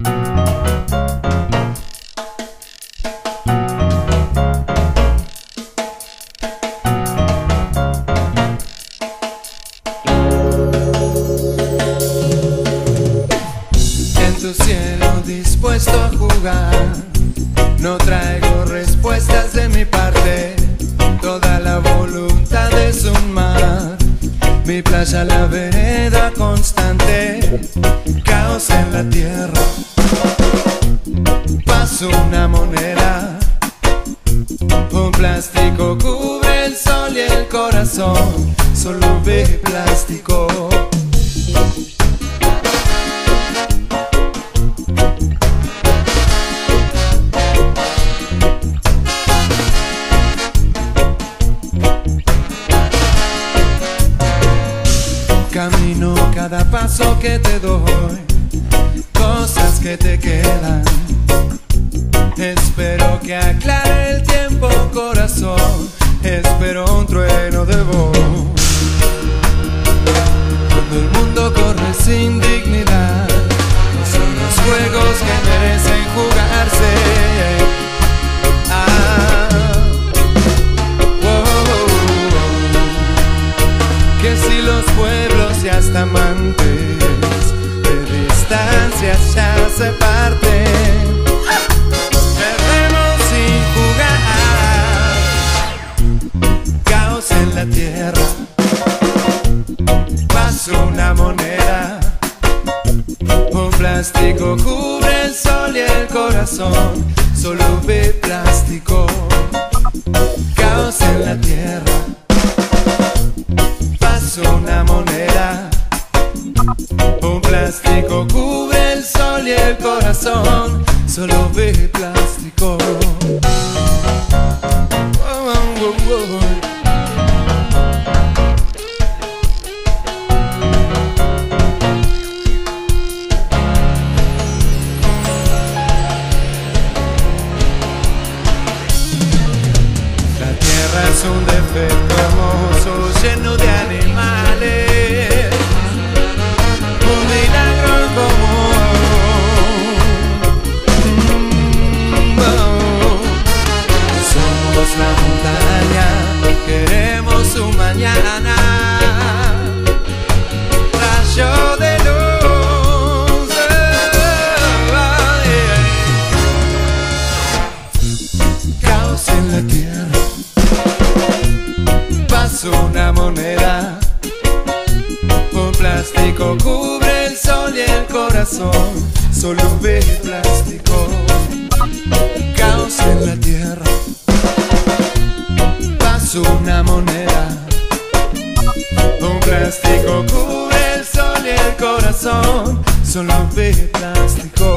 En tu cielo dispuesto a jugar, no traigo respuestas de mi parte. Toda la voluntad es un mar, mi playa la vereda constante, caos en la tierra. Una moneda, un plástico cubre el sol y el corazón, solo ve plástico. Camino cada paso que te doy, cosas que te quedan. Espero que aclare el tiempo, corazón. Espero un trueno de voz. Cuando el mundo corre sin dignidad, son los juegos que merecen jugarse. Ah, oh, oh, oh. que si los pueblos y hasta amantes Solo ve plástico, caos en la tierra paso una moneda. Un plástico cubre el sol y el corazón, solo ve plástico. Oh, oh, oh. Russian moneda. Con plástico cubre el sol y el corazón, solo ve plástico. Caos en la tierra. Paso una moneda. Con plástico cubre el sol y el corazón, solo ve plástico.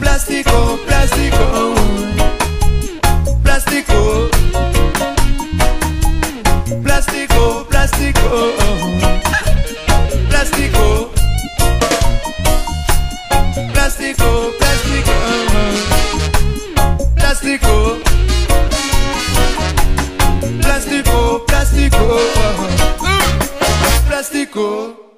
Plástico, plástico. plástico, plástico, plástico, plástico.